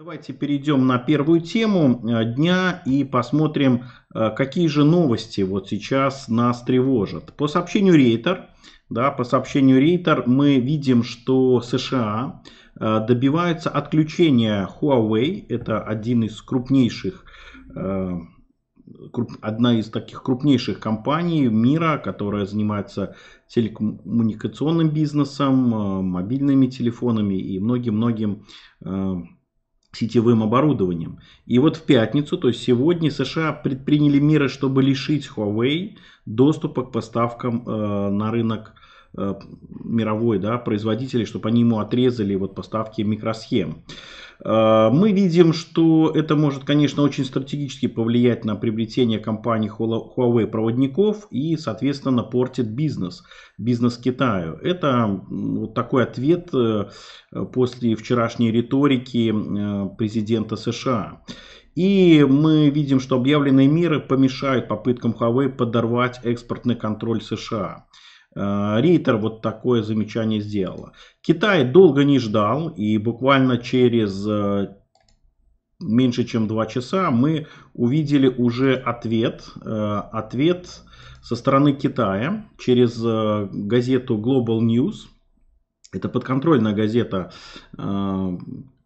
Давайте перейдем на первую тему э, дня и посмотрим, э, какие же новости вот сейчас нас тревожат. По сообщению Рейтер, да, по сообщению Рейтер мы видим, что США э, добиваются отключения Huawei, это один из крупнейших одна из таких крупнейших компаний мира, которая занимается телекоммуникационным бизнесом, мобильными телефонами и многим-многим сетевым оборудованием. И вот в пятницу, то есть сегодня, США предприняли меры, чтобы лишить Huawei доступа к поставкам э, на рынок мировой да, производителей, чтобы они ему отрезали вот поставки микросхем. Э, мы видим, что это может, конечно, очень стратегически повлиять на приобретение компании Huawei проводников и, соответственно, портит бизнес, бизнес Китаю. Это вот такой ответ э, после вчерашней риторики э, президента США. И мы видим, что объявленные меры помешают попыткам Huawei подорвать экспортный контроль США. Э, Рейтер вот такое замечание сделала. Китай долго не ждал и буквально через э, меньше чем два часа мы увидели уже ответ. Э, ответ со стороны Китая через газету Global News. Это подконтрольная газета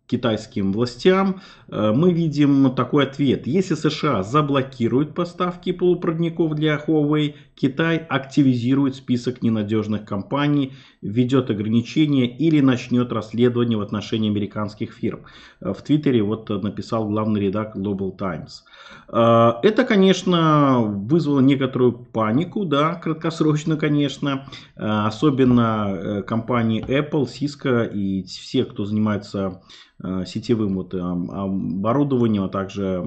китайским властям, э, мы видим такой ответ. Если США заблокируют поставки полупроводников для Huawei, Китай активизирует список ненадежных компаний, введет ограничения или начнет расследование в отношении американских фирм. Э, в Твиттере вот написал главный редактор Global Times. Э, это, конечно, вызвало некоторую панику, да, краткосрочно, конечно, особенно компании Apple, Cisco и все, кто занимается Э, сетевым вот оборудованием, а также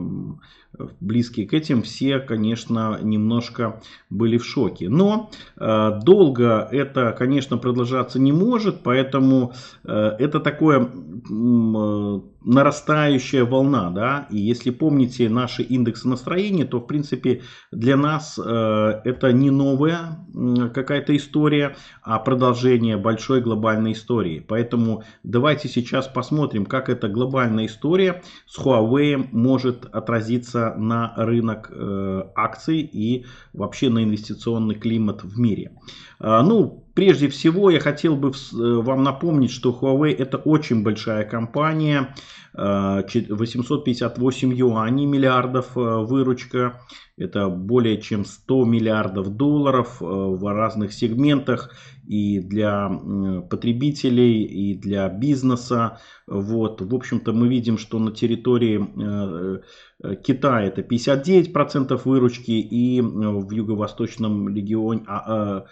близкие к этим, все, конечно, немножко были в шоке. Но э, долго это, конечно, продолжаться не может, поэтому э, это такое нарастающая волна, да, и если помните наши индексы настроения, то, в принципе, для нас э, это не новая э, какая-то история, а продолжение большой глобальной истории. Поэтому давайте сейчас посмотрим, как эта глобальная история с Huawei может отразиться на рынок э, акций и вообще на инвестиционный климат в мире. Э, ну, Прежде всего, я хотел бы э, вам напомнить, что Huawei это очень большая компания, 858 э, юаней миллиардов э, выручка, это более чем 100 миллиардов долларов в разных сегментах и для потребителей, и для бизнеса. Вот. В общем-то, мы видим, что на территории Китая это 59% выручки и в юго-восточном регионе, а,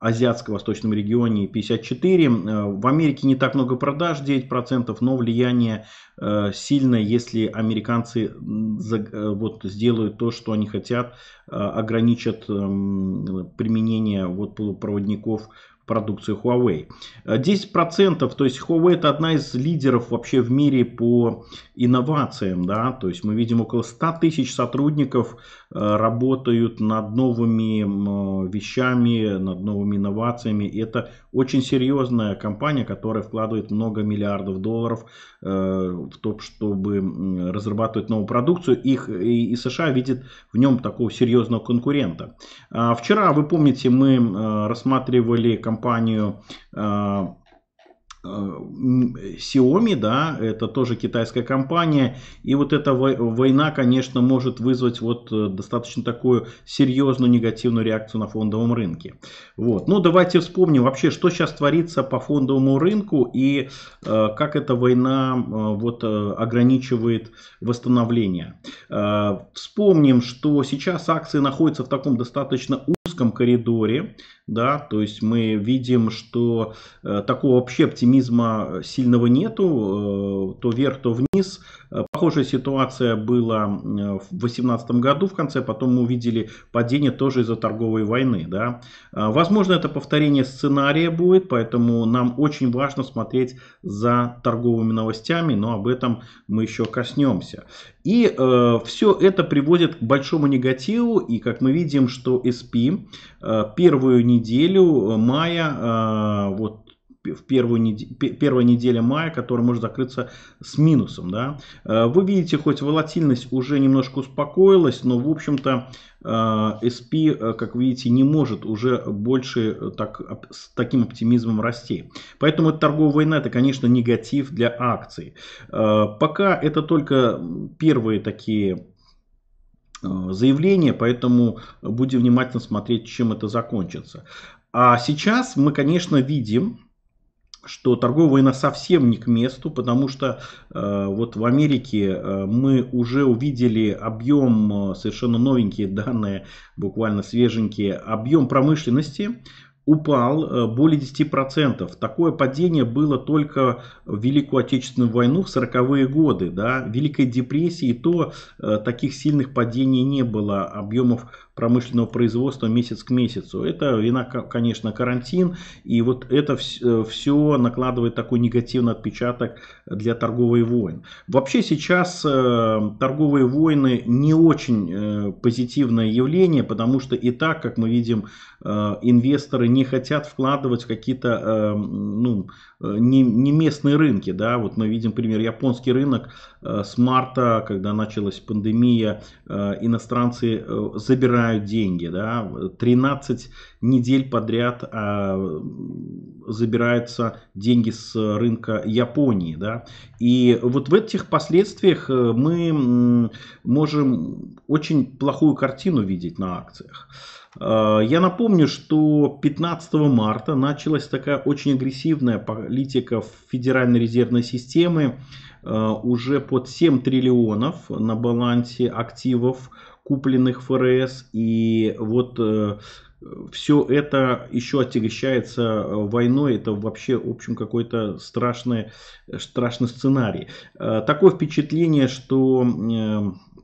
Азиатско-Восточном регионе 54. Э, в Америке не так много продаж, 9%, но влияние э, сильное, если американцы э, вот, сделают то, что они хотят, ограничат эм, применение вот, полупроводников продукции Huawei. 10%, то есть Huawei это одна из лидеров вообще в мире по инновациям, да, то есть мы видим около 100 тысяч сотрудников э, работают над новыми вещами, над новыми инновациями. И это очень серьезная компания, которая вкладывает много миллиардов долларов э, в то, чтобы разрабатывать новую продукцию. Их, и, США видит в нем такого серьезного конкурента. А вчера, вы помните, мы э, рассматривали компанию Э, Xiaomi, да, это тоже китайская компания, и вот эта война, конечно, может вызвать вот э, достаточно такую серьезную негативную реакцию на фондовом рынке. Вот. Ну, давайте вспомним вообще, что сейчас творится по фондовому рынку и э, как эта война э, вот э, ограничивает восстановление. Э, вспомним, что сейчас акции находятся в таком достаточно узком коридоре, да, то есть мы видим, что э, такого вообще оптимизма сильного нету, э, то вверх, то вниз. Э, похожая ситуация была э, в 2018 году в конце, потом мы увидели падение тоже из-за торговой войны, да. Э, возможно, это повторение сценария будет, поэтому нам очень важно смотреть за торговыми новостями, но об этом мы еще коснемся. И э, все это приводит к большому негативу, и как мы видим, что SP э, первую неделю мая э, вот в первую неделю, первая неделя мая, которая может закрыться с минусом. Да? Вы видите, хоть волатильность уже немножко успокоилась, но в общем-то SP, как видите, не может уже больше так, с таким оптимизмом расти. Поэтому торговая война это, конечно, негатив для акций. Пока это только первые такие Э, заявление, поэтому будем внимательно смотреть, чем это закончится. А сейчас мы, конечно, видим, что торговая война совсем не к месту, потому что э, вот в Америке э, мы уже увидели объем, э, совершенно новенькие данные, буквально свеженькие, объем промышленности упал э, более 10%. Такое падение было только в Великую Отечественную войну в 40-е годы. Да? В Великой депрессии то э, таких сильных падений не было объемов промышленного производства месяц к месяцу. Это вина, конечно, карантин. И вот это все э, накладывает такой негативный отпечаток для торговой войн. Вообще сейчас торговые войны не очень позитивное явление, потому что и так, как мы видим, инвесторы не хотят вкладывать в какие-то э, ну, э, не, не местные рынки. Да? Вот мы видим пример, японский рынок э, с марта, когда началась пандемия, иностранцы забирают деньги. Да? 13 недель подряд забираются деньги с рынка Японии. Да? И вот в этих последствиях мы можем очень плохую картину видеть на акциях. Э, я напомню, что 15 марта началась такая очень агрессивная политика Федеральной резервной системы. Э, уже под 7 триллионов на балансе активов, купленных ФРС. И вот э, все это еще отягощается войной. Это вообще, в общем, какой-то страшный, страшный сценарий. Такое впечатление, что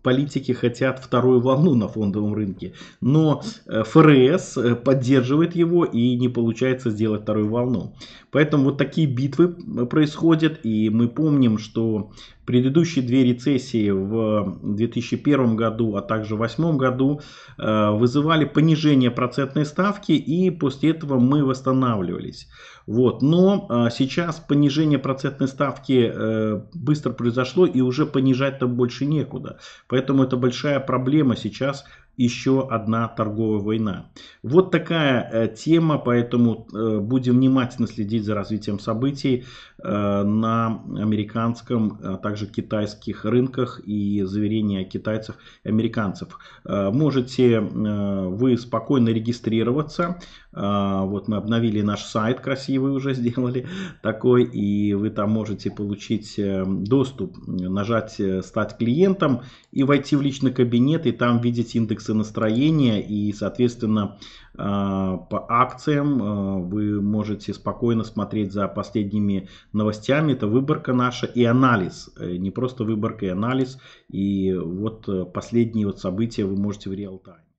политики хотят вторую волну на фондовом рынке, но э, ФРС э, поддерживает его и не получается сделать вторую волну. Поэтому вот такие битвы э, происходят, и мы помним, что предыдущие две рецессии в 2001 году, а также в 2008 году вызывали понижение процентной ставки, и после этого мы восстанавливались. Вот. Но сейчас понижение процентной ставки быстро произошло, и уже понижать-то больше некуда. Поэтому это большая проблема сейчас еще одна торговая война. Вот такая э, тема, поэтому э, будем внимательно следить за развитием событий э, на американском, а также китайских рынках и заверения китайцев и американцев. Можете вы спокойно регистрироваться. Вот мы обновили наш сайт, красивый уже сделали такой, и вы там можете получить доступ, нажать «Стать клиентом» и войти в личный кабинет, и там видеть индекс индексы настроения и, соответственно, а, по акциям а, вы можете спокойно смотреть за последними новостями. Это выборка наша и анализ. Э, не просто выборка и анализ. И вот э, последние вот события вы можете в реал-тайм.